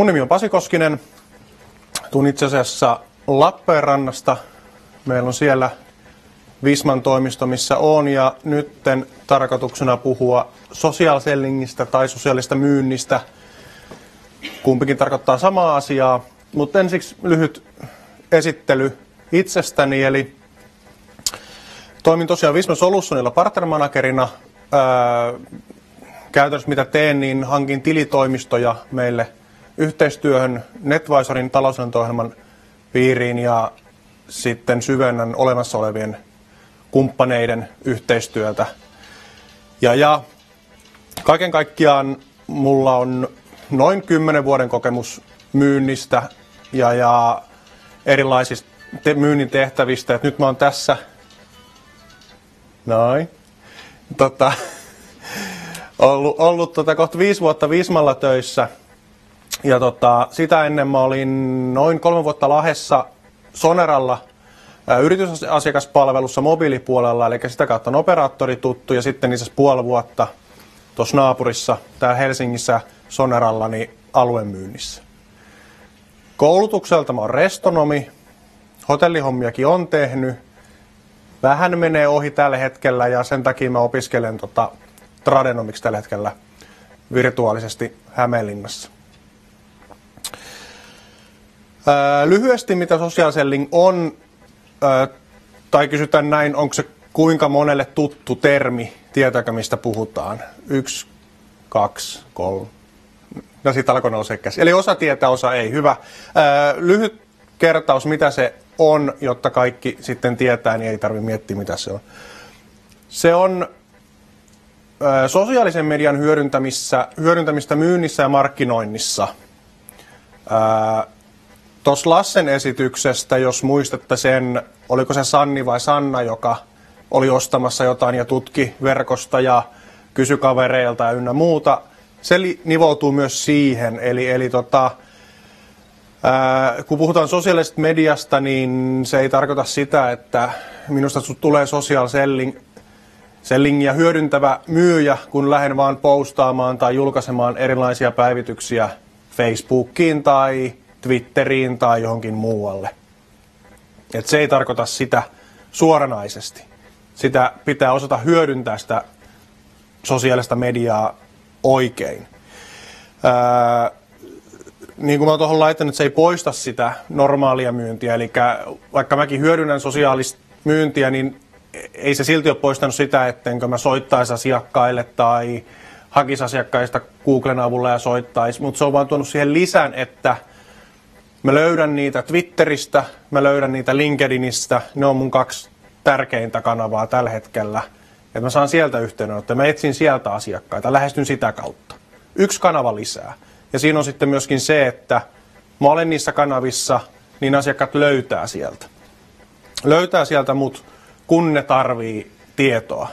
Mun nimi on Pasi Koskinen. Tuun itse asiassa Lappeenrannasta. Meillä on siellä Visman toimisto, missä on, ja nytten tarkoituksena puhua sosiaalisellingistä tai sosiaalista myynnistä. Kumpikin tarkoittaa samaa asiaa, mutta ensiksi lyhyt esittely itsestäni, eli toimin tosiaan Visma Solutionilla partnermanagerina. Käytännössä mitä teen, niin hankin tilitoimistoja meille yhteistyöhön NetVisorin taloushallinto piiriin ja sitten syvennän olemassa olevien kumppaneiden yhteistyötä. Ja, ja kaiken kaikkiaan mulla on noin 10 vuoden kokemus myynnistä ja, ja erilaisista te- myynnin tehtävistä. Et nyt mä oon tässä. Noin. Tota, ollut, ollut tota, kohta viisi vuotta Vismalla töissä. Ja tota, sitä ennen mä olin noin kolme vuotta Lahessa Soneralla yritysasiakaspalvelussa mobiilipuolella, eli sitä kautta on operaattori tuttu, ja sitten niissä puoli vuotta tuossa naapurissa, täällä Helsingissä Soneralla, niin aluemyynnissä. Koulutukselta mä oon restonomi, hotellihommiakin on tehnyt, vähän menee ohi tällä hetkellä, ja sen takia mä opiskelen tota, tradenomiksi tällä hetkellä virtuaalisesti Hämeenlinnassa. Lyhyesti, mitä social selling on, tai kysytään näin, onko se kuinka monelle tuttu termi, tietääkö mistä puhutaan? Yksi, kaksi, kolme. No siitä alkoi nousee käsi. Eli osa tietää, osa ei. Hyvä. lyhyt kertaus, mitä se on, jotta kaikki sitten tietää, niin ei tarvitse miettiä, mitä se on. Se on sosiaalisen median hyödyntämistä, myynnissä ja markkinoinnissa. Tuossa Lassen esityksestä, jos muistatte sen, oliko se Sanni vai Sanna, joka oli ostamassa jotain ja tutki verkosta ja kysy kavereilta ja ynnä muuta, se nivoutuu myös siihen. Eli, eli tota, ää, kun puhutaan sosiaalisesta mediasta, niin se ei tarkoita sitä, että minusta tulee social selling, sellingia hyödyntävä myyjä, kun lähden vaan postaamaan tai julkaisemaan erilaisia päivityksiä Facebookiin tai Twitteriin tai johonkin muualle. Et se ei tarkoita sitä suoranaisesti. Sitä pitää osata hyödyntää sitä sosiaalista mediaa oikein. Ää, niin kuin mä tuohon laittanut, se ei poista sitä normaalia myyntiä. Eli vaikka mäkin hyödynnän sosiaalista myyntiä, niin ei se silti ole poistanut sitä, ettenkö mä soittaisi asiakkaille tai hakisi asiakkaista Googlen avulla ja soittaisi. Mutta se on vaan tuonut siihen lisän, että – Mä löydän niitä Twitteristä, mä löydän niitä LinkedInistä. Ne on mun kaksi tärkeintä kanavaa tällä hetkellä. Että mä saan sieltä yhteydenottoja. Mä etsin sieltä asiakkaita, lähestyn sitä kautta. Yksi kanava lisää. Ja siinä on sitten myöskin se, että mä olen niissä kanavissa, niin asiakkaat löytää sieltä. Löytää sieltä mut, kun ne tarvii tietoa.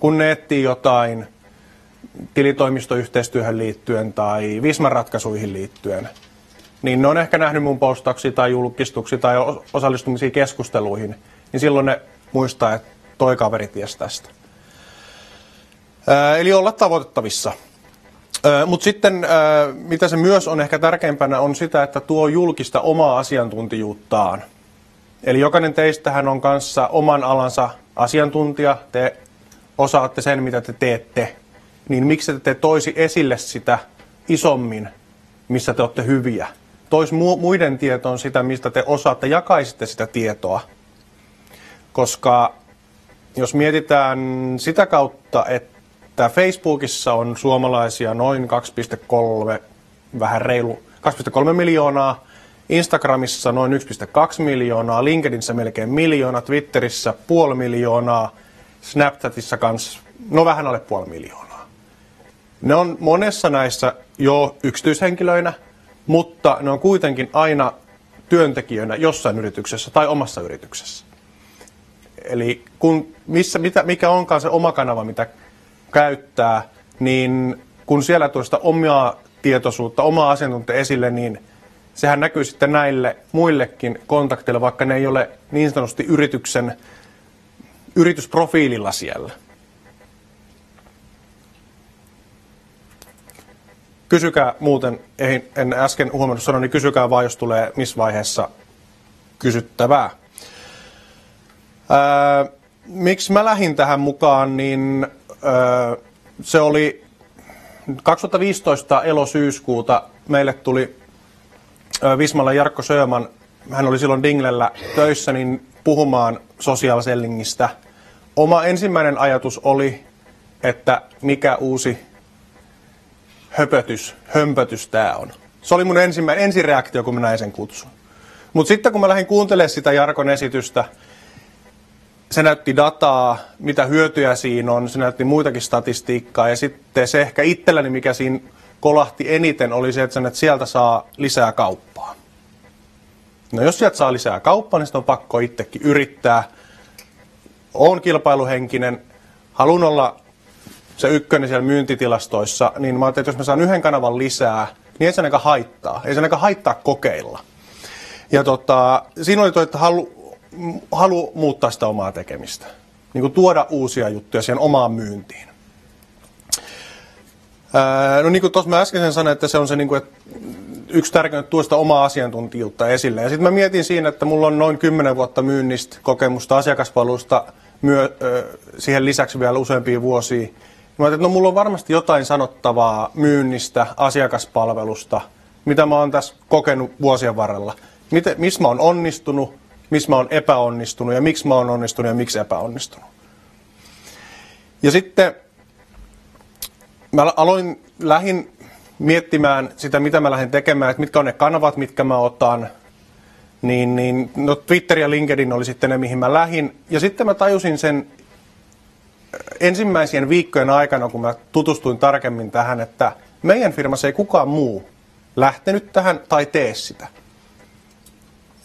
Kun ne etsii jotain tilitoimistoyhteistyöhön liittyen tai Visman ratkaisuihin liittyen – niin ne on ehkä nähnyt mun postauksia tai julkistuksia tai osallistumisia keskusteluihin, niin silloin ne muistaa, että toi kaveri ties tästä. Ää, eli olla tavoitettavissa. Mutta sitten, ää, mitä se myös on ehkä tärkeimpänä, on sitä, että tuo julkista omaa asiantuntijuuttaan. Eli jokainen teistähän on kanssa oman alansa asiantuntija, te osaatte sen, mitä te teette, niin miksi te, te toisi esille sitä isommin, missä te olette hyviä tois muiden tietoon sitä, mistä te osaatte, jakaisitte sitä tietoa. Koska jos mietitään sitä kautta, että Facebookissa on suomalaisia noin 2,3, vähän reilu 2,3 miljoonaa, Instagramissa noin 1,2 miljoonaa, LinkedInissä melkein miljoona, Twitterissä puoli miljoonaa, Snapchatissa kanssa no vähän alle puoli miljoonaa. Ne on monessa näissä jo yksityishenkilöinä, mutta ne on kuitenkin aina työntekijöinä jossain yrityksessä tai omassa yrityksessä. Eli kun, missä, mitä, mikä onkaan se oma kanava, mitä käyttää, niin kun siellä tuo sitä omaa tietoisuutta, omaa asiantuntia esille, niin sehän näkyy sitten näille muillekin kontakteille, vaikka ne ei ole niin sanotusti yrityksen yritysprofiililla siellä. Kysykää muuten, ei, en äsken huomannut sanoa, niin kysykää vaan, jos tulee missä vaiheessa kysyttävää. Ää, miksi mä lähdin tähän mukaan, niin ää, se oli 2015 elosyyskuuta meille tuli Vismalla Jarkko Sööman, hän oli silloin Dinglellä töissä, niin puhumaan sosiaalisellingistä. Oma ensimmäinen ajatus oli, että mikä uusi höpötys, hömpötys tämä on. Se oli mun ensimmäinen ensireaktio, kun mä näin sen kutsun. Mutta sitten kun mä lähdin kuuntelemaan sitä Jarkon esitystä, se näytti dataa, mitä hyötyjä siinä on, se näytti muitakin statistiikkaa ja sitten se ehkä itselläni, mikä siinä kolahti eniten, oli se, että sieltä saa lisää kauppaa. No jos sieltä saa lisää kauppaa, niin on pakko itsekin yrittää. Olen kilpailuhenkinen, haluan olla se ykkönen siellä myyntitilastoissa, niin mä ajattelin, että jos mä saan yhden kanavan lisää, niin ei se ainakaan haittaa. Ei se ainakaan haittaa kokeilla. Ja tota, siinä oli toi, että halu, halu muuttaa sitä omaa tekemistä. Niin kuin tuoda uusia juttuja siihen omaan myyntiin. No niin kuin tuossa mä äsken sanoin, että se on se, niin kuin, että yksi tärkeä tuosta omaa asiantuntijuutta esille. Ja sitten mä mietin siinä, että mulla on noin 10 vuotta myynnistä kokemusta asiakaspalvelusta, myö, siihen lisäksi vielä useampia vuosia. Mä että no mulla on varmasti jotain sanottavaa myynnistä, asiakaspalvelusta, mitä mä oon tässä kokenut vuosien varrella. Miten, missä mä oon onnistunut, missä mä oon epäonnistunut ja miksi mä oon onnistunut ja miksi epäonnistunut. Ja sitten mä aloin, lähin miettimään sitä, mitä mä lähden tekemään, että mitkä on ne kanavat, mitkä mä otan. Niin, niin, no Twitter ja LinkedIn oli sitten ne, mihin mä lähin. Ja sitten mä tajusin sen ensimmäisien viikkojen aikana, kun mä tutustuin tarkemmin tähän, että meidän firmassa ei kukaan muu lähtenyt tähän tai tee sitä.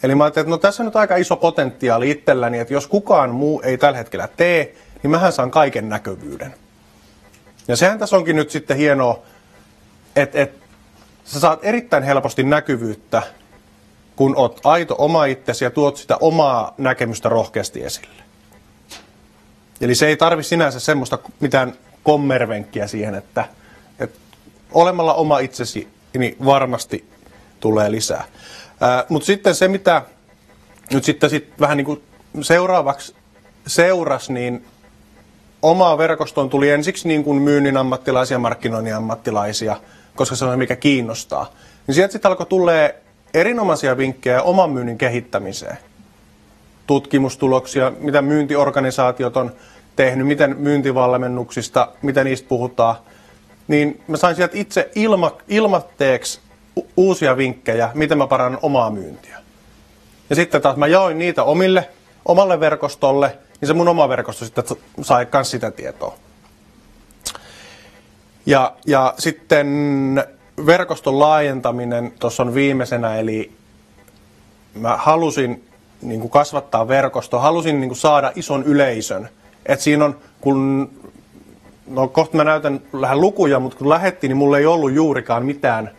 Eli mä ajattelin, että no tässä on nyt aika iso potentiaali itselläni, että jos kukaan muu ei tällä hetkellä tee, niin mähän saan kaiken näkyvyyden. Ja sehän tässä onkin nyt sitten hienoa, että, että sä saat erittäin helposti näkyvyyttä, kun oot aito oma itsesi ja tuot sitä omaa näkemystä rohkeasti esille. Eli se ei tarvi sinänsä semmoista mitään kommervenkkiä siihen, että, että olemalla oma itsesi, niin varmasti tulee lisää. Mutta sitten se, mitä nyt sitten sit vähän niin kuin seuraavaksi seurasi, niin omaa verkostoon tuli ensiksi niin kuin myynnin ammattilaisia, markkinoinnin ammattilaisia, koska se on mikä kiinnostaa. Niin sieltä sitten alkoi tulee erinomaisia vinkkejä oman myynnin kehittämiseen. Tutkimustuloksia, mitä myyntiorganisaatiot on tehnyt, miten myyntivalmennuksista, mitä niistä puhutaan. Niin mä sain sieltä itse ilma, ilmatteeksi uusia vinkkejä, miten mä parannan omaa myyntiä. Ja sitten taas mä jaoin niitä omille, omalle verkostolle, niin se mun oma verkosto sitten sai myös sitä tietoa. Ja, ja sitten verkoston laajentaminen tuossa on viimeisenä, eli mä halusin niin kuin kasvattaa verkosto, halusin niin kuin saada ison yleisön. Et siinä on, kun, no kohta mä näytän vähän lukuja, mutta kun lähettiin, niin mulla ei ollut juurikaan mitään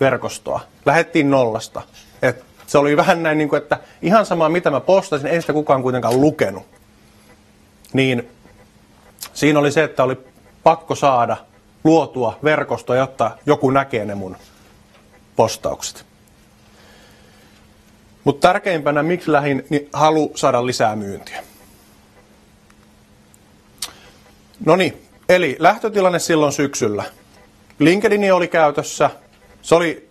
verkostoa. Lähettiin nollasta. Et se oli vähän näin, niin kuin, että ihan sama mitä mä postasin, ei sitä kukaan kuitenkaan lukenut. Niin siinä oli se, että oli pakko saada luotua verkostoa, jotta joku näkee ne mun postaukset. Mutta tärkeimpänä, miksi lähin, niin halu saada lisää myyntiä. No niin, eli lähtötilanne silloin syksyllä. LinkedIn oli käytössä, se oli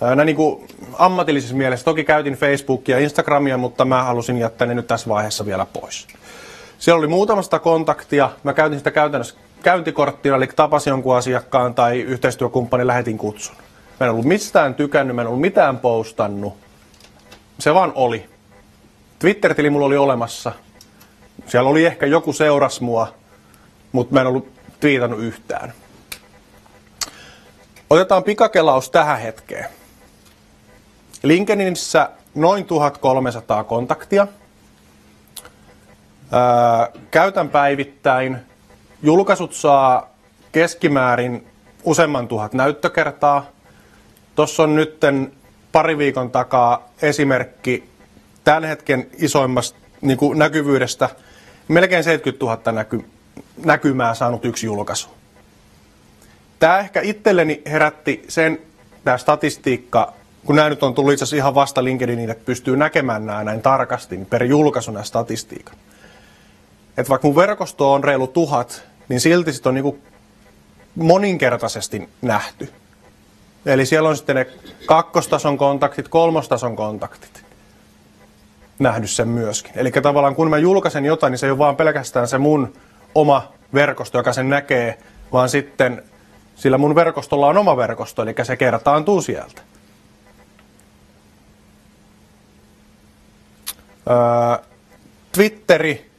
näin niin kuin ammatillisessa mielessä. Toki käytin Facebookia ja Instagramia, mutta mä halusin jättää ne nyt tässä vaiheessa vielä pois. Siellä oli muutamasta kontaktia. Mä käytin sitä käytännössä käyntikorttina, eli tapasin jonkun asiakkaan tai yhteistyökumppani lähetin kutsun. Mä en ollut mistään tykännyt, mä en ollut mitään postannut. Se vaan oli. Twitter-tili mulla oli olemassa. Siellä oli ehkä joku seuras mua, mutta mä en ollut twiitannut yhtään. Otetaan pikakelaus tähän hetkeen. LinkedInissä noin 1300 kontaktia. Öö, käytän päivittäin. Julkaisut saa keskimäärin useamman tuhat näyttökertaa. Tuossa on nyt pari viikon takaa esimerkki tämän hetken isoimmasta niin kuin näkyvyydestä. Melkein 70 000 näky, näkymää saanut yksi julkaisu. tämä ehkä itselleni herätti sen, tämä statistiikka, kun nämä nyt on tullut itse asiassa ihan vasta LinkedInille, että pystyy näkemään nämä näin tarkasti niin per julkaisu nämä statistiikan. Että vaikka mun verkosto on reilu tuhat, niin silti sit on niin moninkertaisesti nähty. Eli siellä on sitten ne kakkostason kontaktit, kolmostason kontaktit nähnyt sen myöskin. Eli tavallaan kun mä julkaisen jotain, niin se ei ole vaan pelkästään se mun oma verkosto, joka sen näkee, vaan sitten sillä mun verkostolla on oma verkosto, eli se kertaantuu sieltä. Öö, Twitteri,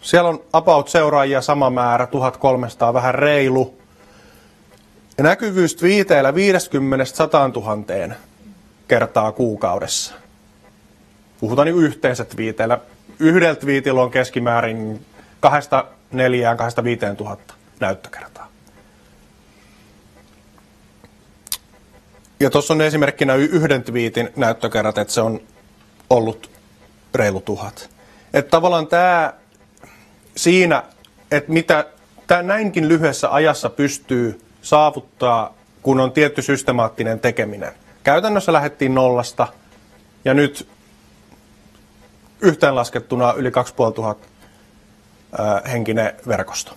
siellä on about-seuraajia sama määrä, 1300, vähän reilu. Ja näkyvyys twiiteillä 50-100 000 kertaa kuukaudessa. Puhutaan niin yhteensä twiiteillä. Yhdellä twiitillä on keskimäärin 2-4-5 tuhatta näyttökertaa. Ja tuossa on esimerkkinä yhden twiitin näyttökerrat, että se on ollut reilu tuhat. Että tavallaan tämä siinä, että mitä tämä näinkin lyhyessä ajassa pystyy saavuttaa, kun on tietty systemaattinen tekeminen. Käytännössä lähdettiin nollasta ja nyt yhteenlaskettuna yli 2500 henkinen verkosto.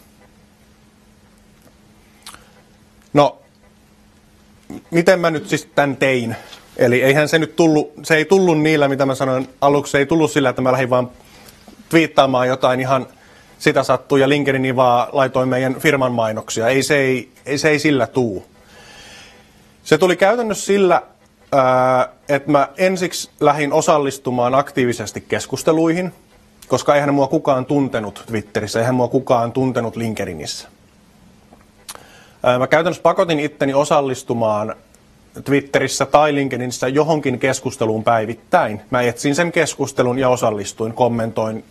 No, miten mä nyt siis tämän tein? Eli eihän se nyt tullut, se ei tullut niillä, mitä mä sanoin aluksi, se ei tullut sillä, että mä lähdin vaan twiittaamaan jotain ihan sitä sattuu ja LinkedInin vaan laitoin meidän firman mainoksia. Ei se ei, ei, se ei sillä tuu. Se tuli käytännössä sillä, että mä ensiksi lähdin osallistumaan aktiivisesti keskusteluihin, koska eihän mua kukaan tuntenut Twitterissä, eihän mua kukaan tuntenut LinkedInissä. Mä käytännössä pakotin itteni osallistumaan Twitterissä tai LinkedInissä johonkin keskusteluun päivittäin. Mä etsin sen keskustelun ja osallistuin, kommentoin,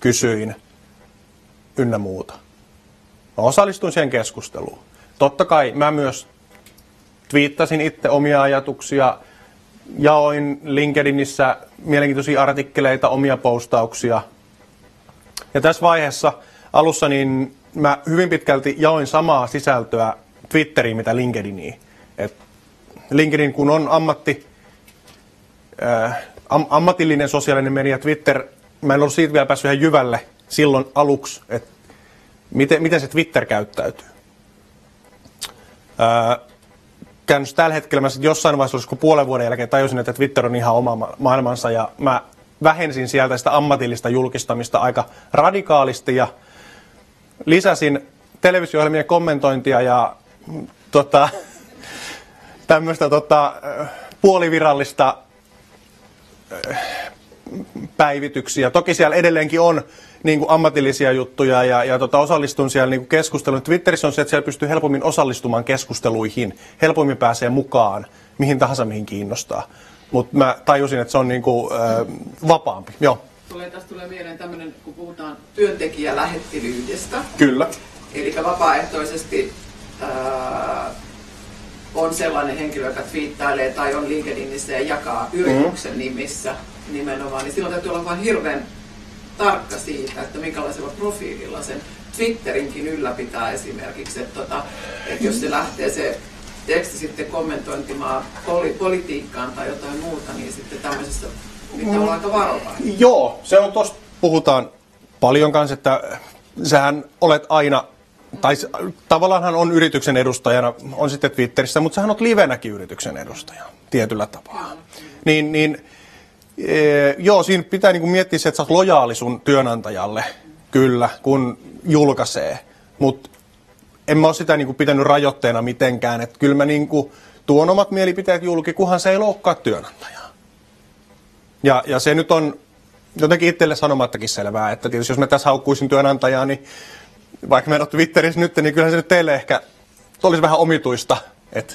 kysyin ynnä muuta. Mä osallistuin siihen keskusteluun. Totta kai mä myös twiittasin itse omia ajatuksia, jaoin LinkedInissä mielenkiintoisia artikkeleita, omia postauksia. Ja tässä vaiheessa alussa niin mä hyvin pitkälti jaoin samaa sisältöä Twitteriin mitä LinkedIniin. Et LinkedIn kun on ammatti, äh, am, ammatillinen sosiaalinen media, Twitter, mä en ollut siitä vielä päässyt ihan jyvälle silloin aluksi, että miten, miten se Twitter käyttäytyy. Äh, käynyt tällä hetkellä, mä jossain vaiheessa, olisiko puolen vuoden jälkeen, tajusin, että Twitter on ihan oma maailmansa ja mä vähensin sieltä sitä ammatillista julkistamista aika radikaalisti ja lisäsin televisio kommentointia ja tota, tämmöistä tota, puolivirallista päivityksiä. Toki siellä edelleenkin on niin kuin ammatillisia juttuja ja, ja tota, osallistun siellä niin kuin keskusteluun. Twitterissä on se, että siellä pystyy helpommin osallistumaan keskusteluihin, helpommin pääsee mukaan mihin tahansa, mihin kiinnostaa. Mutta mä tajusin, että se on niin kuin, äh, vapaampi. Joo. Tulee, tästä tulee mieleen tämmöinen, kun puhutaan työntekijälähettilyydestä. Kyllä. Eli vapaaehtoisesti äh, on sellainen henkilö, joka twiittailee tai on LinkedInissä ja jakaa yrityksen mm-hmm. nimissä nimenomaan, niin silloin täytyy olla vain hirveän tarkka siitä, että minkälaisella profiililla sen Twitterinkin ylläpitää esimerkiksi, että, tota, että jos se lähtee se teksti sitten kommentointimaan poli- politiikkaan tai jotain muuta, niin sitten tämmöisessä pitää olla aika varovainen. Joo, se on tuosta puhutaan paljon kanssa, että sähän olet aina tai tavallaan hän on yrityksen edustajana, on sitten Twitterissä, mutta sähän on livenäkin yrityksen edustaja tietyllä tapaa. Niin, niin e, joo, siinä pitää niinku miettiä se, että sä oot lojaali sun työnantajalle, kyllä, kun julkaisee. Mutta en mä ole sitä niinku pitänyt rajoitteena mitenkään, että kyllä mä niinku tuon omat mielipiteet julki, kunhan se ei loukkaa työnantajaa. Ja, ja se nyt on jotenkin itselle sanomattakin selvää, että tietysti jos mä tässä haukkuisin työnantajaa, niin vaikka meillä on Twitterissä nyt, niin kyllä se nyt teille ehkä olisi vähän omituista. Että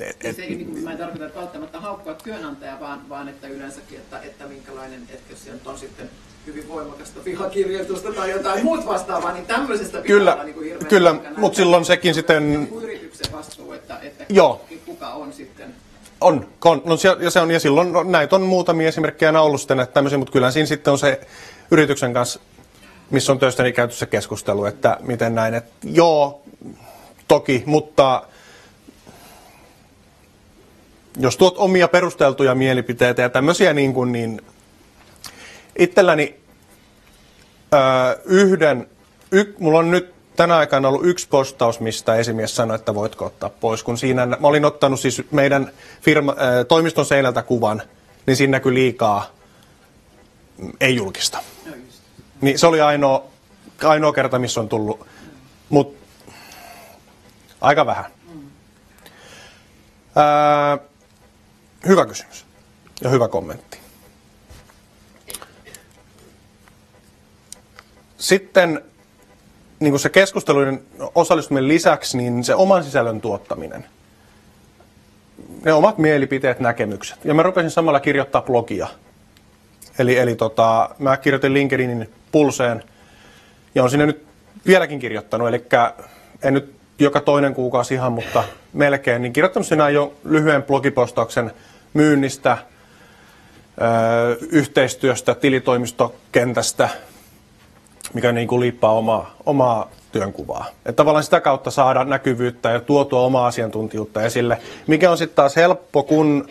et, et, se ei, niin, mä en tarkoita että välttämättä haukkua työnantaja, vaan, vaan että yleensäkin, että, että minkälainen, että jos siellä on sitten hyvin voimakasta vihakirjoitusta tai jotain muut vastaavaa, niin tämmöisestä kyllä, niin kuin Kyllä, mutta silloin sekin sitten... Niin yrityksen vastuu, että, että Joo. kuka on sitten... On, on. No se, ja, se on, ja silloin no, näitä on muutamia esimerkkejä ollut sitten, että tämmöisiä, mutta kyllä siinä sitten on se yrityksen kanssa missä on töistäni käyty se keskustelu, että miten näin, että joo, toki, mutta jos tuot omia perusteltuja mielipiteitä ja tämmöisiä niin kuin, niin itselläni öö, yhden, y, mulla on nyt tänä aikana ollut yksi postaus, mistä esimies sanoi, että voitko ottaa pois. Kun siinä, mä olin ottanut siis meidän firma, öö, toimiston seinältä kuvan, niin siinä näkyy liikaa mm, ei julkista. Niin se oli ainoa, ainoa kerta, missä on tullut, mutta aika vähän. Öö, hyvä kysymys ja hyvä kommentti. Sitten niin kuin se keskustelujen osallistuminen lisäksi, niin se oman sisällön tuottaminen. Ne omat mielipiteet, näkemykset. Ja mä rupesin samalla kirjoittaa blogia. Eli, eli tota, mä kirjoitin LinkedInin pulseen ja on sinne nyt vieläkin kirjoittanut. Eli en nyt joka toinen kuukausi ihan, mutta melkein, niin kirjoittanut sinä jo lyhyen blogipostauksen myynnistä, yhteistyöstä, tilitoimistokentästä, mikä niin kuin liippaa omaa, omaa työnkuvaa. Että tavallaan sitä kautta saada näkyvyyttä ja tuotua omaa asiantuntijuutta esille, mikä on sitten taas helppo, kun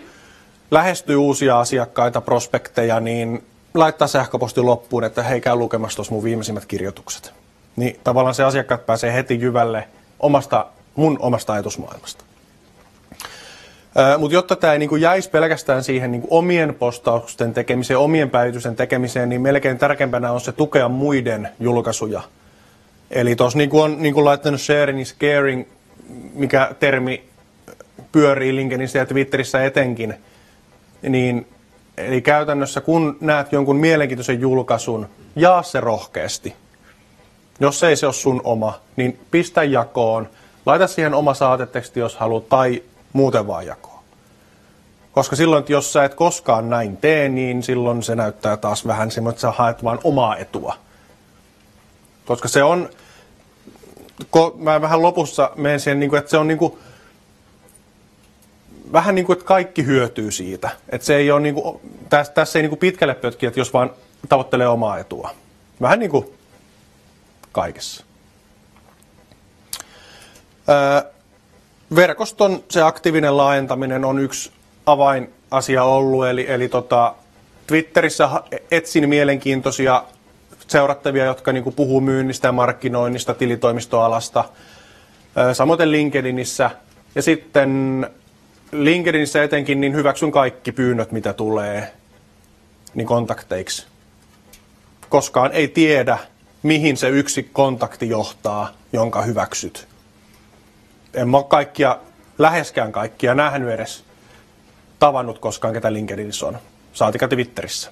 lähestyy uusia asiakkaita, prospekteja, niin laittaa sähköposti loppuun, että hei, käy lukemassa tuossa mun viimeisimmät kirjoitukset. Niin tavallaan se asiakkaat pääsee heti jyvälle omasta, mun omasta ajatusmaailmasta. Mutta jotta tämä ei niinku jäisi pelkästään siihen niinku omien postausten tekemiseen, omien päivitysten tekemiseen, niin melkein tärkeimpänä on se tukea muiden julkaisuja. Eli tuossa niin on niin laittanut sharing is caring, mikä termi pyörii LinkedInissä ja Twitterissä etenkin, niin eli käytännössä kun näet jonkun mielenkiintoisen julkaisun, jaa se rohkeasti. Jos ei se ole sun oma, niin pistä jakoon, laita siihen oma saateteksti, jos haluat, tai muuten vaan jakoon. Koska silloin, että jos sä et koskaan näin tee, niin silloin se näyttää taas vähän semmoinen, että sä haet vain omaa etua. Koska se on, mä vähän lopussa menen siihen, niin että se on niin kuin, vähän niin kuin, että kaikki hyötyy siitä. Että se ei ole niin kuin, tässä, tässä ei niin kuin pitkälle pötki, että jos vaan tavoittelee omaa etua. Vähän niin kuin kaikessa. Öö, verkoston se aktiivinen laajentaminen on yksi avainasia ollut, eli, eli tota, Twitterissä etsin mielenkiintoisia seurattavia, jotka niin kuin puhuu myynnistä ja markkinoinnista, tilitoimistoalasta, samoin LinkedInissä. Ja sitten LinkedInissä etenkin niin hyväksyn kaikki pyynnöt, mitä tulee niin kontakteiksi. Koskaan ei tiedä, mihin se yksi kontakti johtaa, jonka hyväksyt. En mä ole kaikkia, läheskään kaikkia nähnyt edes tavannut koskaan, ketä LinkedInissä on. Saatika Twitterissä.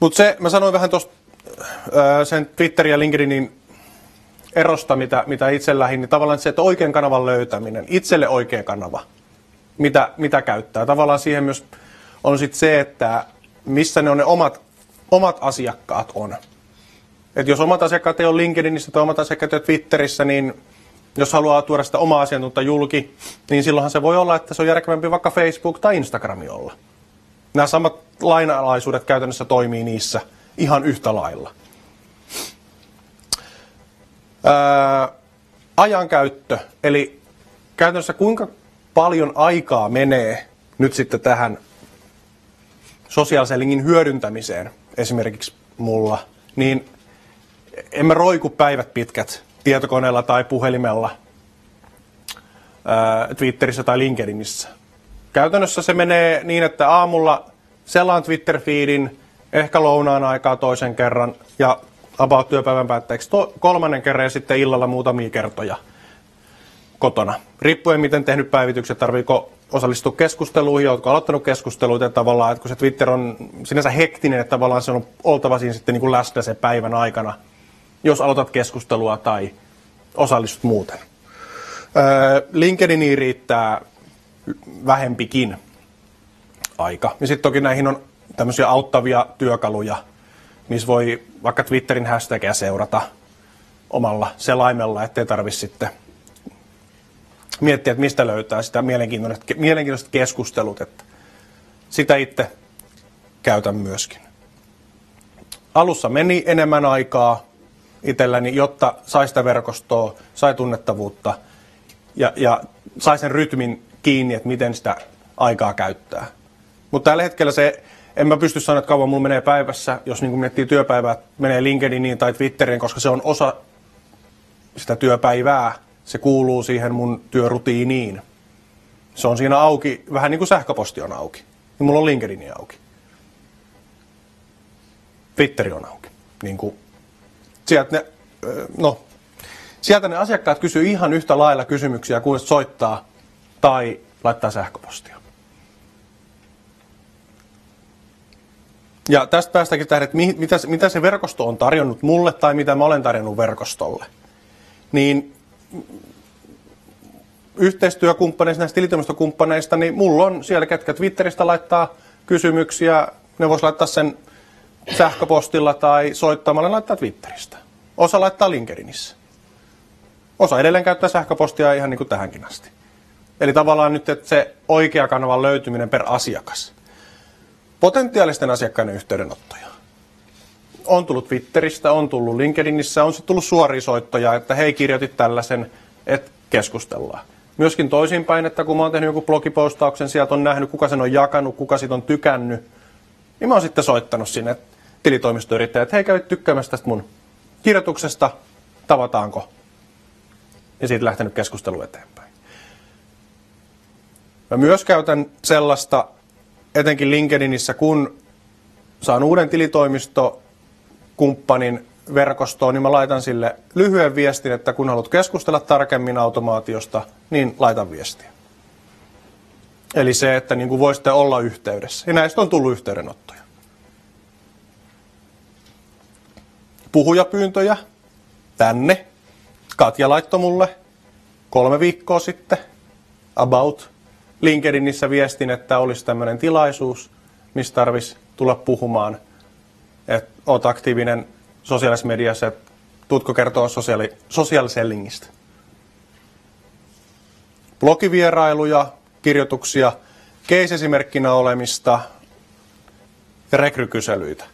Mutta se, mä sanoin vähän tuosta sen Twitterin ja LinkedInin erosta, mitä, mitä itse lähin, niin tavallaan se, että oikean kanavan löytäminen, itselle oikea kanava, mitä, mitä käyttää. Tavallaan siihen myös on sitten se, että missä ne on ne omat, omat asiakkaat on. Et jos omat asiakkaat ei ole LinkedInissä tai omat asiakkaat ei ole Twitterissä, niin jos haluaa tuoda sitä omaa asiantunta julki, niin silloinhan se voi olla, että se on järkevämpi vaikka Facebook tai Instagrami olla. Nämä samat lainalaisuudet käytännössä toimii niissä ihan yhtä lailla. Ää, ajankäyttö, eli käytännössä kuinka paljon aikaa menee nyt sitten tähän sosiaalisen hyödyntämiseen esimerkiksi mulla, niin en mä roiku päivät pitkät tietokoneella tai puhelimella, Twitterissä tai LinkedInissä. Käytännössä se menee niin, että aamulla selaan Twitter-feedin, ehkä lounaan aikaa toisen kerran ja about työpäivän päätteeksi to- kolmannen kerran ja sitten illalla muutamia kertoja kotona. Riippuen miten tehnyt päivitykset, tarviiko osallistua keskusteluihin, oletko aloittanut keskusteluita tavallaan, että kun se Twitter on sinänsä hektinen, että tavallaan se on oltava siinä sitten niin kuin läsnä sen päivän aikana – jos aloitat keskustelua tai osallistut muuten. LinkedIniin riittää vähempikin aika. Ja sitten toki näihin on tämmöisiä auttavia työkaluja, missä voi vaikka Twitterin hashtagia seurata omalla selaimella, ettei tarvitse sitten miettiä, että mistä löytää sitä mielenkiintoiset, mielenkiintoiset keskustelut. Että sitä itse käytän myöskin. alussa meni enemmän aikaa itselläni, jotta sai sitä verkostoa, sai tunnettavuutta ja, ja sai sen rytmin kiinni, että miten sitä aikaa käyttää. Mutta tällä hetkellä se, en mä pysty sanoa, että kauan mulla menee päivässä, jos niin miettii työpäivää, menee LinkedIniin tai Twitteriin, koska se on osa sitä työpäivää. Se kuuluu siihen mun työrutiiniin. Se on siinä auki, vähän niin kuin sähköposti on auki. Ja mulla on LinkedIn auki. Twitteri on auki. Niin kuin, sieltä, ne, no, sieltä ne asiakkaat kysyy ihan yhtä lailla kysymyksiä kuin soittaa tai laittaa sähköpostia. Ja tästä päästäkin tähän, että mitä, mitä se verkosto on tarjonnut mulle tai mitä mä olen tarjonnut verkostolle. Niin yhteistyökumppaneista, näistä tilitoimistokumppaneista, niin mulla on siellä, ketkä Twitteristä laittaa kysymyksiä, ne vois laittaa sen sähköpostilla tai soittamalla laittaa Twitteristä. Osa laittaa LinkedInissä. Osa edelleen käyttää sähköpostia ihan niin kuin tähänkin asti. Eli tavallaan nyt että se oikea kanavan löytyminen per asiakas. Potentiaalisten asiakkaiden yhteydenottoja. On tullut Twitteristä, on tullut LinkedInissä, on se tullut suoria soittoja, että hei kirjoitit tällaisen, että keskustellaan. Myöskin toisinpäin, että kun mä oon tehnyt joku blogipostauksen, sieltä on nähnyt, kuka sen on jakanut, kuka siitä on tykännyt, niin mä oon sitten soittanut sinne tilitoimistoyrittäjät, että hei kävit tykkäämässä tästä mun kirjoituksesta, tavataanko? Ja siitä lähtenyt keskustelu eteenpäin. Mä myös käytän sellaista, etenkin LinkedInissä, kun saan uuden tilitoimistokumppanin verkostoon, niin mä laitan sille lyhyen viestin, että kun haluat keskustella tarkemmin automaatiosta, niin laitan viestiä. Eli se, että niin kuin voisitte olla yhteydessä. Ja näistä on tullut yhteydenottoja. Puhujapyyntöjä tänne. Katja laittoi mulle kolme viikkoa sitten about LinkedInissä viestin, että olisi tämmöinen tilaisuus, missä tarvitsisi tulla puhumaan, että olet aktiivinen sosiaalisessa mediassa, että tutko kertoa sosiaali, sosiaalisellingistä. Blogivierailuja, kirjoituksia, case-esimerkkinä olemista ja rekrykyselyitä.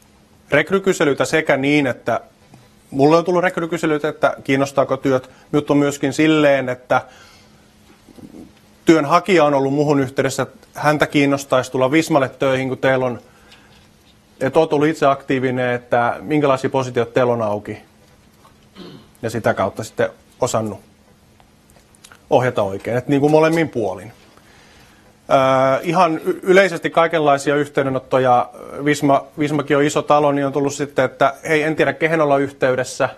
Rekrykyselyitä sekä niin, että mulle on tullut rekrykyselyitä, että kiinnostaako työt, mutta on myöskin silleen, että työnhakija on ollut muhun yhteydessä, että häntä kiinnostaisi tulla Vismalle töihin, kun teillä on, että olet ollut itse aktiivinen, että minkälaisia positioita teillä on auki. Ja sitä kautta sitten osannut ohjata oikein, että niin kuin molemmin puolin. Äh, ihan yleisesti kaikenlaisia yhteydenottoja. Visma, Vismakin on iso talo, niin on tullut sitten, että hei, en tiedä kehen olla yhteydessä.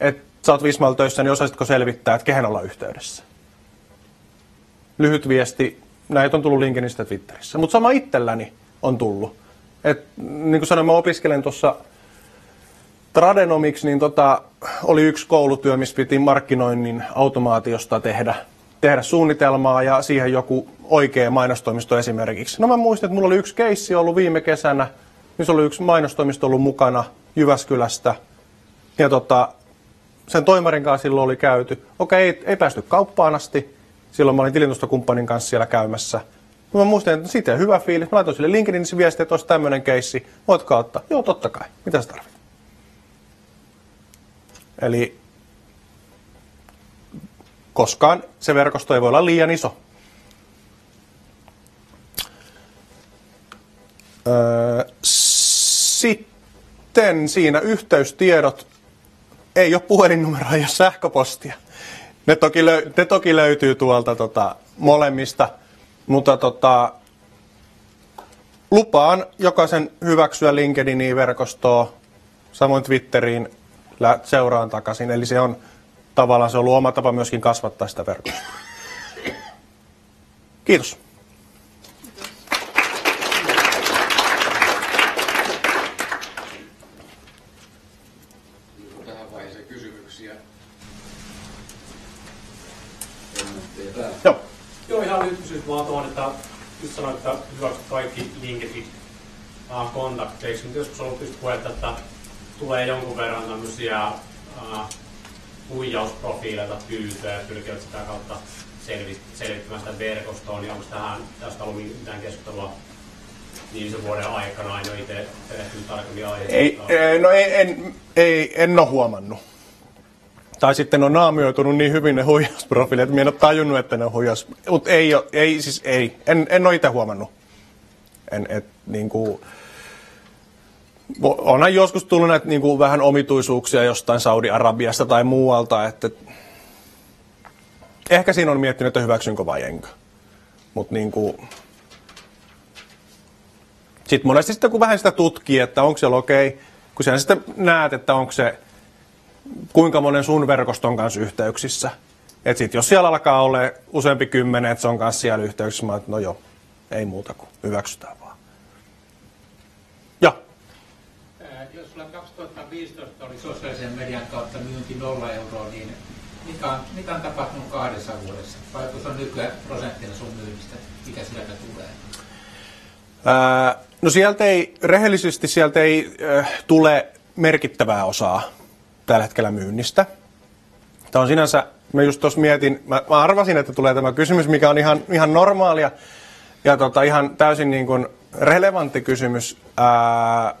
Että sä oot Vismalla töissä, niin osaisitko selvittää, että kehen olla yhteydessä? Lyhyt viesti. Näitä on tullut LinkedInistä Twitterissä. Mutta sama itselläni on tullut. Et, niin kuin sanoin, mä opiskelen tuossa Tradenomics, niin tota, oli yksi koulutyö, missä piti markkinoinnin automaatiosta tehdä tehdä suunnitelmaa ja siihen joku oikea mainostoimisto esimerkiksi. No mä muistan, että mulla oli yksi keissi ollut viime kesänä, missä oli yksi mainostoimisto ollut mukana Jyväskylästä. Ja tota, sen toimarin kanssa silloin oli käyty. Okei, ei, ei päästy kauppaan asti. Silloin mä olin tilintustokumppanin kanssa siellä käymässä. Mä muistan, että siitä hyvä fiilis. Mä laitoin sille LinkedInissä viestiä, että olisi tämmöinen keissi. Voitko ottaa? Joo, totta kai. Mitä sä tarvit? Eli koskaan se verkosto ei voi olla liian iso. Sitten siinä yhteystiedot ei ole puhelinnumeroa ja sähköpostia. Ne toki, löy- ne toki löytyy tuolta tota, molemmista, mutta tota, lupaan jokaisen hyväksyä LinkedIniin verkostoa, samoin Twitteriin seuraan takaisin. Eli se on tavallaan se on ollut oma tapa myöskin kasvattaa sitä verkostoa. Kiitos. Tähän vaiheeseen kysymyksiä. Joo. Joo, ihan lyhyt kysymys vaan tuon, että just sanoit, että hyväksyt kaikki linkit uh, kontakteiksi, mutta joskus on ollut just puhetta, että tulee jonkun verran tämmöisiä uh, huijausprofiileita pyyntöjä ja pyrkivät sitä kautta selvittämään sitä verkostoa, niin onko tähän, tästä ollut mitään keskustelua viimeisen vuoden aikana, en ole itse tarkemmin aiheesta. Ei, ei, no ei, en, ei, en ole huomannut. Tai sitten on naamioitunut niin hyvin ne huijausprofiilit, että minä en ole tajunnut, että ne on huijaus. Mutta ei, ei, siis ei. En, en ole itse huomannut. En, et, niin kuin, onhan joskus tullut näitä niin kuin vähän omituisuuksia jostain Saudi-Arabiasta tai muualta, että ehkä siinä on miettinyt, että hyväksynkö vai enkö. Mutta niin kuin, sitten monesti sitten kun vähän sitä tutkii, että onko siellä okei, kun sinä sitten näet, että onko se kuinka monen sun verkoston kanssa yhteyksissä. Että sitten jos siellä alkaa olla useampi kymmenen, että se on kanssa siellä yhteyksissä, mä että no joo, ei muuta kuin hyväksytään vaan. Ja, Ää, Jos sulla 2015 oli sosiaalisen median kautta myynti nolla euroa, niin mikä on, mitä on tapahtunut kahdessa vuodessa? Paljonko se on nykyään prosenttina sun myynnistä? Mikä sieltä tulee? ää, no sieltä ei, rehellisesti sieltä ei äh, tule merkittävää osaa tällä hetkellä myynnistä. Tämä on sinänsä, mä just tuossa mietin, mä, mä arvasin, että tulee tämä kysymys, mikä on ihan, ihan normaalia ja tota, ihan täysin niin kuin relevantti kysymys. Ää,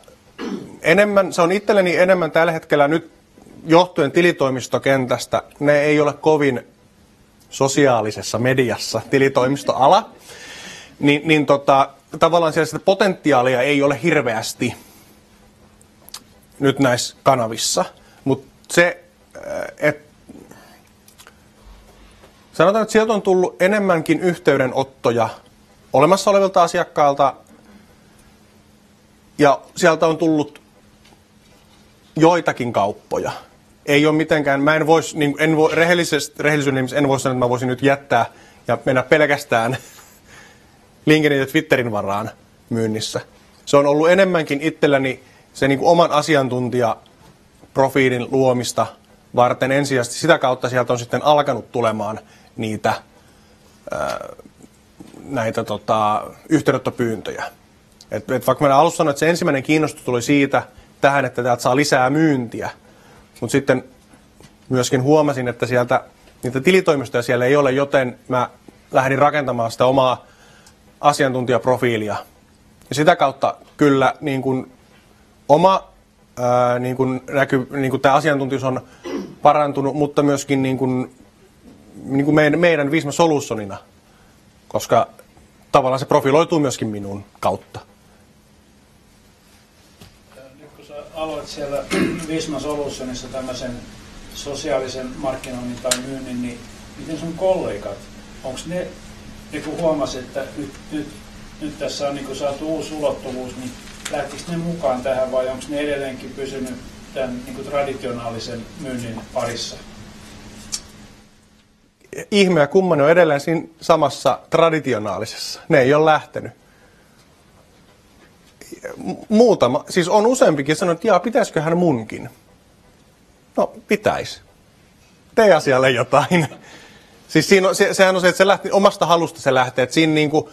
enemmän, se on itselleni enemmän tällä hetkellä nyt johtuen tilitoimistokentästä, ne ei ole kovin sosiaalisessa mediassa tilitoimistoala, niin, niin tota, tavallaan siellä sitä potentiaalia ei ole hirveästi nyt näissä kanavissa. Se, että sanotaan, että sieltä on tullut enemmänkin yhteydenottoja olemassa olevilta asiakkailta ja sieltä on tullut joitakin kauppoja. Ei ole mitenkään, mä en voisi, niin, en voi, rehellisesti, rehellisyyden en voi sanoa, että mä voisin nyt jättää ja mennä pelkästään LinkedIn ja Twitterin varaan myynnissä. Se on ollut enemmänkin itselläni se niin kuin oman asiantuntijaprofiilin luomista varten ensisijaisesti. Sitä kautta sieltä on sitten alkanut tulemaan niitä, näitä tota, yhteydenottopyyntöjä. Et, et vaikka mä alussa sanoin, että se ensimmäinen kiinnostus tuli siitä tähän, että täältä saa lisää myyntiä, mutta sitten myöskin huomasin, että sieltä niitä tilitoimistoja siellä ei ole, joten mä lähdin rakentamaan sitä omaa asiantuntijaprofiilia. Ja sitä kautta kyllä niin kuin oma niin kuin näky, niin kuin tämä asiantuntijuus on parantunut, mutta myöskin niin kuin, niin kuin meidän, meidän Visma Solutionina, koska tavallaan se profiloituu myöskin minun kautta. Nyt kun sä aloit siellä Visma Solutionissa tämmöisen sosiaalisen markkinoinnin tai myynnin, niin miten sun kollegat, onko ne, ne kun huomasit, että nyt, nyt, nyt tässä on niin saatu uusi ulottuvuus, niin lähtikö ne mukaan tähän vai onko ne edelleenkin pysynyt tämän niin traditionaalisen myynnin parissa? Ihme ja kumma on edelleen siinä samassa traditionaalisessa. Ne ei ole lähtenyt. Muutama, siis on useampikin sanonut, että jaa, pitäisiköhän munkin. No, pitäisi. Tee asialle jotain. Siis siinä on, se, sehän on se, että se lähti, omasta halusta se lähtee. Että siinä niinku,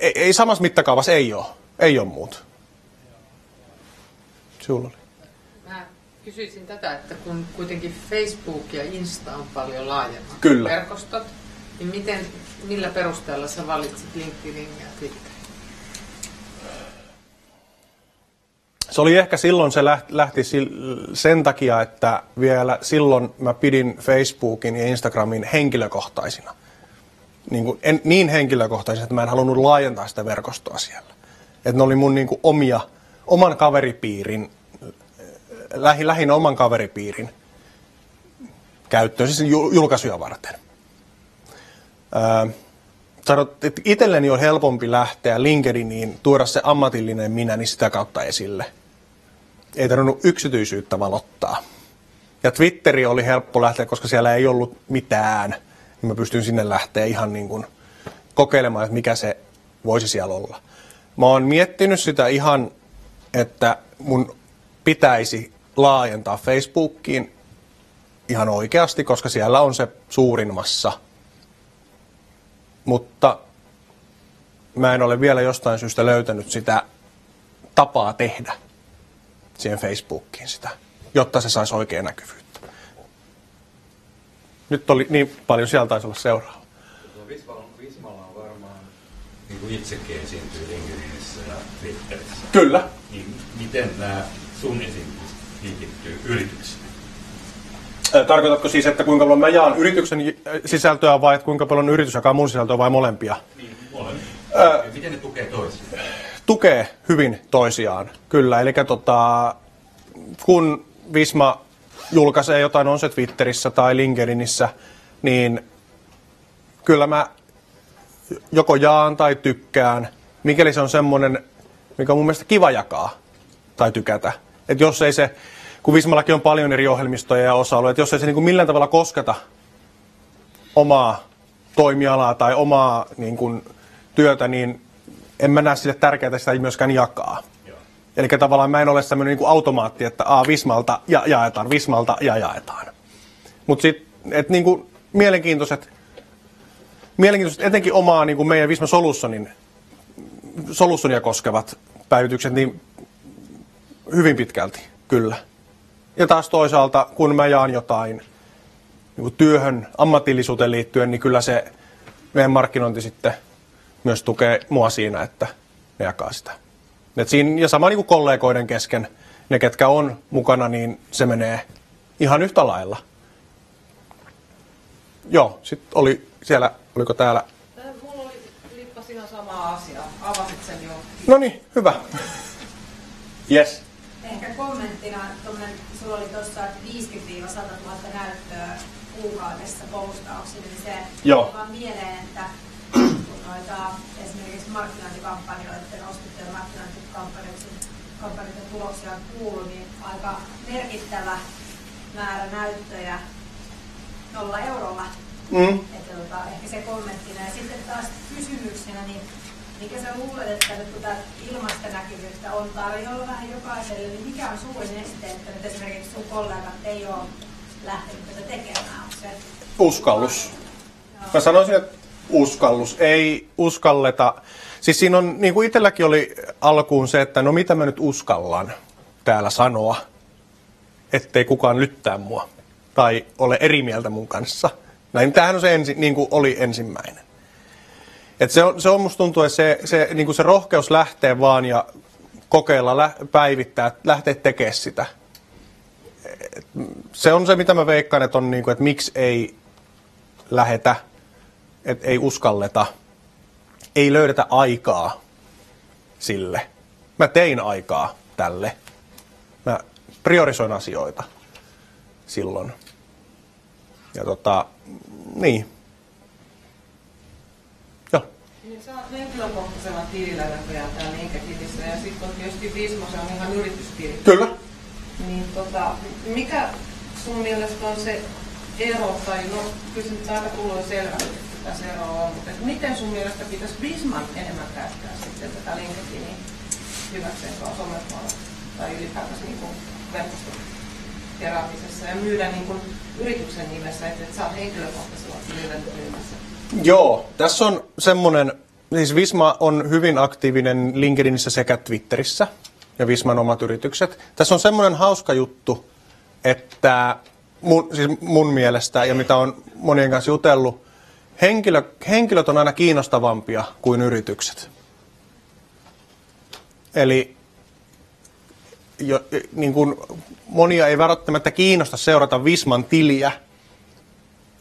ei, ei samassa mittakaavassa ei ole. Ei ole muuta. Sulla oli. Mä kysyisin tätä, että kun kuitenkin Facebook ja Insta on paljon laajemmat Kyllä. verkostot, niin miten, millä perusteella sä valitsit LinkedIn ja Twitter? Se oli ehkä silloin se lähti, sen takia, että vielä silloin mä pidin Facebookin ja Instagramin henkilökohtaisina. Niin, kuin, en, niin henkilökohtaisina, että mä en halunnut laajentaa sitä verkostoa siellä. Että ne oli mun niin kuin, omia, oman kaveripiirin, lähi, lähinnä oman kaveripiirin käyttöön, siis jul- julkaisuja varten. Öö, itselleni on helpompi lähteä LinkedIniin, tuoda se ammatillinen minä, niin sitä kautta esille. Ei tarvinnut yksityisyyttä valottaa. Ja Twitteri oli helppo lähteä, koska siellä ei ollut mitään. Niin mä pystyn sinne lähteä ihan niin kuin kokeilemaan, että mikä se voisi siellä olla. Mä oon miettinyt sitä ihan, että mun pitäisi laajentaa Facebookiin ihan oikeasti, koska siellä on se suurin massa – mutta mä en ole vielä jostain syystä löytänyt sitä tapaa tehdä siihen Facebookiin sitä, jotta se saisi oikein näkyvyyttä. Nyt oli niin paljon, siellä taisi olla seuraava. Tuo Vismalla, Vismalla on varmaan niin kuin itsekin esiintyy LinkedInissä ja Twitterissä. Kyllä. Niin miten nämä sun esiintymykset linkittyy yrityksiin? Tarkoitatko siis, että kuinka paljon mä jaan yrityksen sisältöä vai että kuinka paljon yritys jakaa mun sisältöä vai molempia? Niin. Ää- Ja miten ne tukee toisiaan? tukee hyvin toisiaan, kyllä. Eli tota, kun Visma julkaisee jotain, on se Twitterissä tai LinkedInissä, niin kyllä mä joko jaan tai tykkään, mikäli se on semmoinen, mikä on mun mielestä kiva jakaa tai tykätä. Et jos ei se, kun Vismallakin on paljon eri ohjelmistoja ja osa-alueita, että jos ei se niin kuin millään tavalla kosketa omaa toimialaa tai omaa niin kuin, työtä, niin en mä näe sille tärkeää sitä ei myöskään jakaa. Joo. Eli tavallaan mä en ole semmoinen niin automaatti, että a, Vismalta ja jaetaan, Vismalta ja jaetaan. Mutta sitten, että niin kuin mielenkiintoiset, mielenkiintoiset, etenkin omaa niin kuin meidän Visma Solutionin, Solutionia koskevat päivitykset, niin hyvin pitkälti, kyllä. Ja taas toisaalta, kun mä jaan jotain niin kuin työhön, ammatillisuuteen liittyen, niin kyllä se meidän markkinointi sitten myös tukee mua siinä, että ne jakaa sitä. Et siinä, ja sama niin kuin kollegoiden kesken, ne ketkä on mukana, niin se menee ihan yhtä lailla. Joo, sitten oli siellä, oliko täällä? Mulla oli lippas ihan sama asia. Avasit sen jo. No niin, hyvä. Yes. Ehkä kommenttina, tommonen, sulla oli tuossa 50-100 000 näyttöä kuukaudessa postauksille, niin se Joo. vaan mieleen, että kun noita esimerkiksi markkinointikampanjoiden ostettuja markkinointikampanjoiden kampanjoiden tuloksia on kuullut, niin aika merkittävä määrä näyttöjä nolla eurolla. Mm. Että tota, ehkä se kommenttina. Ja sitten taas kysymyksenä, niin mikä sä luulet, että nyt kun tätä ilmasta näkyvyyttä on tarjolla vähän jokaiselle, niin mikä on suurin este, että nyt esimerkiksi sun kollegat ei ole lähtenyt tätä tekemään? Onko se, Uskallus. Mä sanoisin, että uskallus. Ei uskalleta. Siis siinä on, niin kuin itselläkin oli alkuun se, että no mitä mä nyt uskallan täällä sanoa, ettei kukaan lyttää mua tai ole eri mieltä mun kanssa. Näin, tämähän on se ensi, niin kuin oli ensimmäinen. Et se, on, se on musta tuntuu, että se, se, niin kuin se rohkeus lähtee vaan ja kokeilla, lä, päivittää, lähteä tekemään sitä. Et se on se, mitä mä veikkaan, että on niin kuin, että miksi ei lähetä, että ei uskalleta, ei löydetä aikaa sille. Mä tein aikaa tälle. Mä priorisoin asioita silloin. Ja tota, niin. Joo. Niin sä oot henkilökohtaisella tilillä näköjään täällä LinkedInissä ja sitten on tietysti Vismo, se on ihan yritystili. Kyllä. Niin tota, mikä sun mielestä on se ero, tai no kyllä se nyt aika tullut jo selväksi, että tässä ero on, mutta miten sun mielestä pitäisi Visman enemmän käyttää sitten tätä LinkedInin hyväkseen tuolla somepuolella tai ylipäätänsä niin kuin keräämisessä ja myydä niin kuin yrityksen nimessä, että et oot henkilökohtaisella myymässä. Joo, tässä on semmoinen, siis Visma on hyvin aktiivinen LinkedInissä sekä Twitterissä ja Visman omat yritykset. Tässä on semmoinen hauska juttu, että mun, siis mun mielestä ja mitä on monien kanssa jutellut, henkilö, henkilöt on aina kiinnostavampia kuin yritykset. Eli jo, niin kuin monia ei välttämättä kiinnosta seurata Visman tiliä,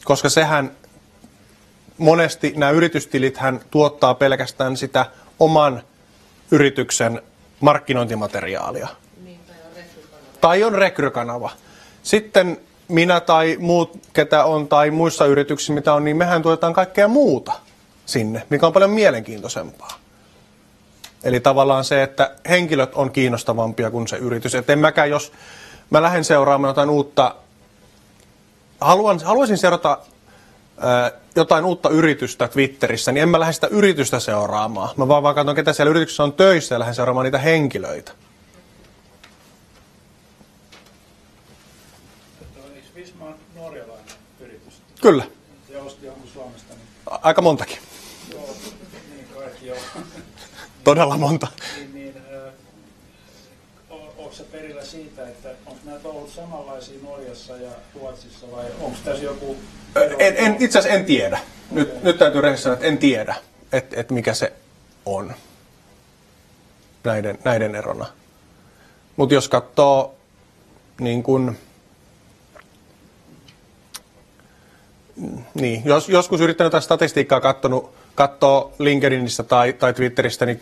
koska sehän monesti nämä yritystilit hän tuottaa pelkästään sitä oman yrityksen markkinointimateriaalia. Tai on rekrykanava. Sitten minä tai muut, ketä on, tai muissa yrityksissä, mitä on, niin mehän tuotetaan kaikkea muuta sinne, mikä on paljon mielenkiintoisempaa. Eli tavallaan se, että henkilöt on kiinnostavampia kuin se yritys. Että en mäkään, jos mä lähden seuraamaan jotain uutta, haluan, haluaisin seurata ää, jotain uutta yritystä Twitterissä, niin en mä lähde sitä yritystä seuraamaan. Mä vaan, vaan katson, ketä siellä yrityksessä on töissä ja lähden seuraamaan niitä henkilöitä. Kyllä, Ja osti Suomesta, niin aika montakin. joo, niin kaikki joo. Todella monta. niin, niin, onko se perillä siitä, että onko näitä ollut samanlaisia Norjassa ja Ruotsissa vai onko tässä joku... En, en, itse asiassa en tiedä. Nyt, nyt täytyy rehellisesti sanoa, että en tiedä, että et mikä se on näiden, näiden erona. Mutta jos katsoo niin kun, niin, jos, joskus yrittänyt tätä statistiikkaa katsoo LinkedInissä tai, tai Twitteristä, niin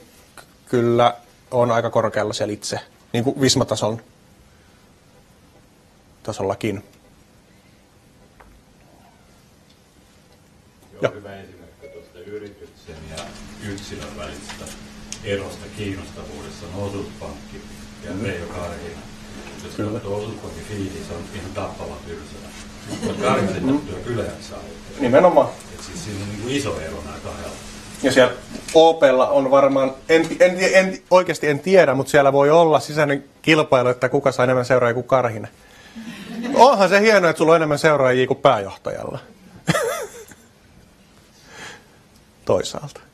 kyllä on aika korkealla siellä itse, niin kuin Visma-tason tasollakin. Joo, Joo. hyvä esimerkki tuosta yrityksen ja yksilön välisestä erosta kiinnostavuudessa on osuuspankki ja Veijo Karhina. Jos Kyllä. osuuspankin fiili, se on ihan tappava tylsää. Mutta Karhisettettyä kyllä jaksaa. Nimenomaan. Et siis siinä on niin iso ero nämä kahdella. Ja siellä OPlla on varmaan, en, en, en, oikeasti en tiedä, mutta siellä voi olla sisäinen kilpailu, että kuka saa enemmän seuraajia kuin Karhinen. Onhan se hienoa, että sulla on enemmän seuraajia kuin pääjohtajalla. Toisaalta.